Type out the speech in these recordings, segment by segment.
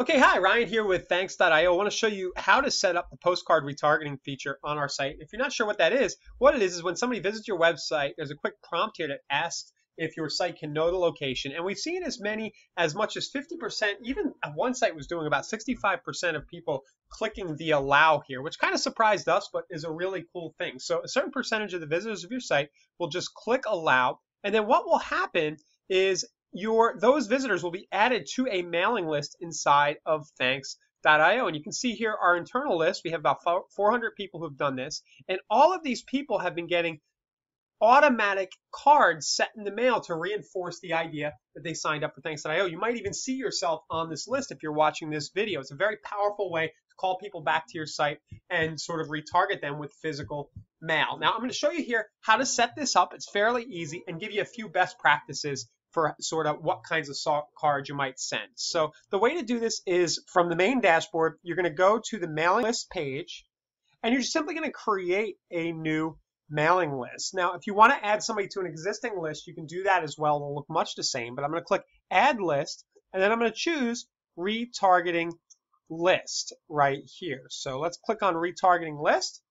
Okay, hi, Ryan here with Thanks.io. I want to show you how to set up the postcard retargeting feature on our site. If you're not sure what that is, what it is is when somebody visits your website, there's a quick prompt here that asks if your site can know the location. And we've seen as many as much as 50%, even uh, one site was doing about 65% of people clicking the allow here, which kind of surprised us, but is a really cool thing. So a certain percentage of the visitors of your site will just click allow. And then what will happen is your those visitors will be added to a mailing list inside of thanks.io. And you can see here our internal list. We have about 400 people who've done this. And all of these people have been getting automatic cards set in the mail to reinforce the idea that they signed up for Thanks.io. You might even see yourself on this list if you're watching this video. It's a very powerful way to call people back to your site and sort of retarget them with physical mail. Now, I'm going to show you here how to set this up. It's fairly easy and give you a few best practices for sort of what kinds of cards you might send. So the way to do this is from the main dashboard, you're going to go to the mailing list page and you're simply going to create a new mailing list. Now, if you want to add somebody to an existing list, you can do that as well. It'll look much the same, but I'm going to click add list and then I'm going to choose retargeting list right here. So let's click on retargeting list.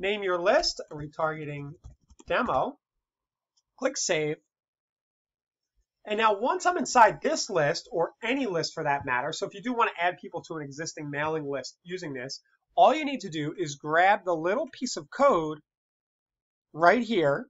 Name your list, retargeting demo. Click save. And now once I'm inside this list, or any list for that matter, so if you do want to add people to an existing mailing list using this, all you need to do is grab the little piece of code right here.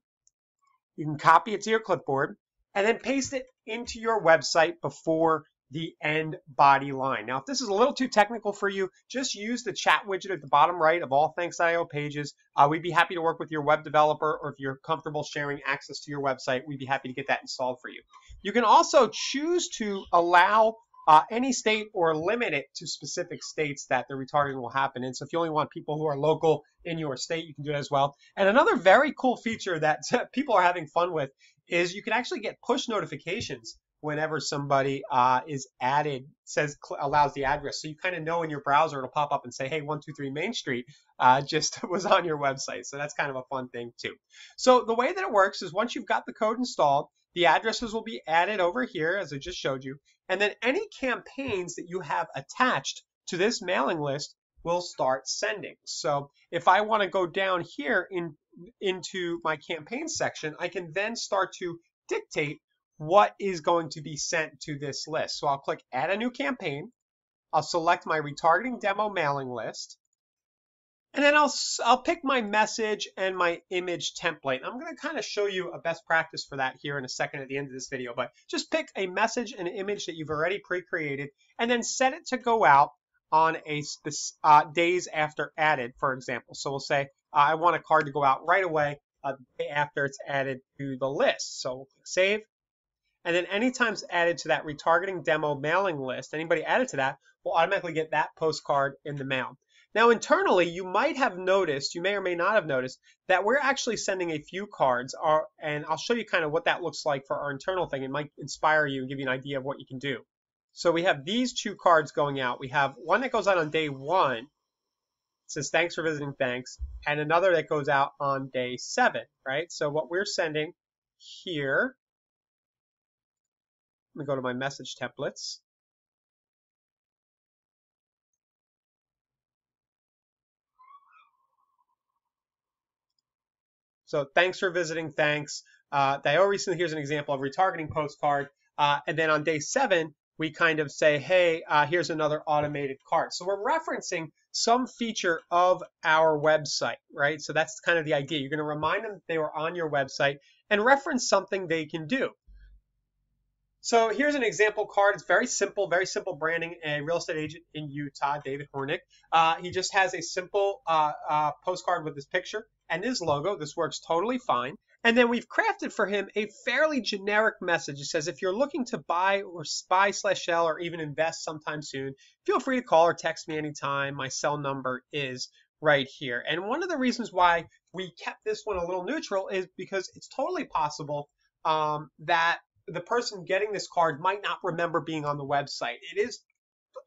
You can copy it to your clipboard and then paste it into your website before the end body line. Now, if this is a little too technical for you, just use the chat widget at the bottom right of all Thanks.io pages. Uh, we'd be happy to work with your web developer, or if you're comfortable sharing access to your website, we'd be happy to get that installed for you. You can also choose to allow uh, any state or limit it to specific states that the retargeting will happen in. So if you only want people who are local in your state, you can do it as well. And another very cool feature that people are having fun with is you can actually get push notifications whenever somebody uh, is added, says allows the address. So you kind of know in your browser it'll pop up and say, hey, 123 Main Street uh, just was on your website. So that's kind of a fun thing too. So the way that it works is once you've got the code installed, the addresses will be added over here as I just showed you. And then any campaigns that you have attached to this mailing list will start sending. So if I want to go down here in into my campaign section, I can then start to dictate what is going to be sent to this list. So I'll click add a new campaign. I'll select my retargeting demo mailing list. And then I'll, I'll pick my message and my image template. I'm going to kind of show you a best practice for that here in a second at the end of this video. But just pick a message and image that you've already pre-created and then set it to go out on a uh, days after added, for example. So we'll say uh, I want a card to go out right away uh, the day after it's added to the list. So we'll click save. And then anytime it's added to that retargeting demo mailing list, anybody added to that will automatically get that postcard in the mail. Now, internally, you might have noticed, you may or may not have noticed, that we're actually sending a few cards, are, and I'll show you kind of what that looks like for our internal thing. It might inspire you and give you an idea of what you can do. So we have these two cards going out. We have one that goes out on day one. Says, thanks for visiting, thanks. And another that goes out on day seven, right? So what we're sending here let me go to my message templates. So thanks for visiting, thanks. Uh, Dio recently, here's an example of retargeting postcard. Uh, and then on day seven, we kind of say, hey, uh, here's another automated card. So we're referencing some feature of our website, right? So that's kind of the idea. You're going to remind them that they were on your website and reference something they can do. So here's an example card. It's very simple, very simple branding. A real estate agent in Utah, David Hornick. Uh, he just has a simple uh, uh, postcard with his picture and his logo. This works totally fine. And then we've crafted for him a fairly generic message. It says, if you're looking to buy or buy slash sell or even invest sometime soon, feel free to call or text me anytime. My cell number is right here. And one of the reasons why we kept this one a little neutral is because it's totally possible um, that the person getting this card might not remember being on the website. It is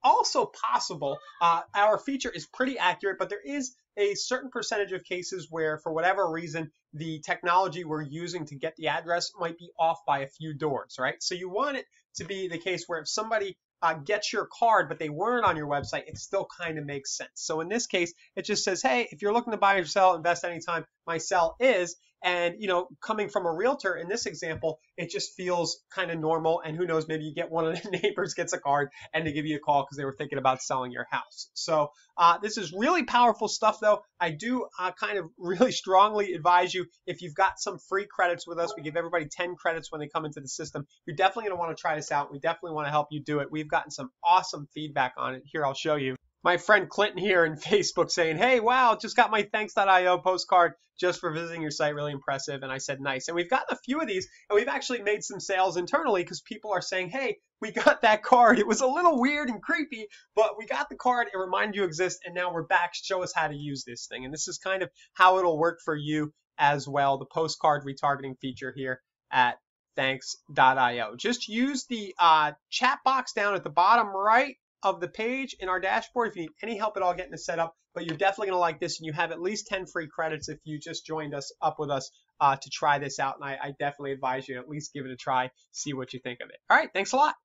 also possible. Uh, our feature is pretty accurate, but there is a certain percentage of cases where, for whatever reason, the technology we're using to get the address might be off by a few doors, right? So you want it to be the case where if somebody uh, get your card, but they weren't on your website, it still kind of makes sense. So in this case, it just says, hey, if you're looking to buy or sell, invest anytime, my sell is. And, you know, coming from a realtor in this example, it just feels kind of normal. And who knows, maybe you get one of the neighbors gets a card and they give you a call because they were thinking about selling your house. So uh, this is really powerful stuff, though. I do uh, kind of really strongly advise you if you've got some free credits with us, we give everybody 10 credits when they come into the system. You're definitely going to want to try this out. We definitely want to help you do it. We've gotten some awesome feedback on it. Here, I'll show you my friend Clinton here in Facebook saying, Hey, wow, just got my thanks.io postcard just for visiting your site. Really impressive. And I said, Nice. And we've gotten a few of these, and we've actually made some sales internally because people are saying, Hey, we got that card. It was a little weird and creepy, but we got the card. It reminded you exist, and now we're back. Show us how to use this thing. And this is kind of how it'll work for you as well. The postcard retargeting feature here at thanks.io. Just use the uh, chat box down at the bottom right of the page in our dashboard if you need any help at all getting this set up. But you're definitely going to like this, and you have at least 10 free credits if you just joined us up with us uh, to try this out. And I, I definitely advise you at least give it a try, see what you think of it. All right, thanks a lot.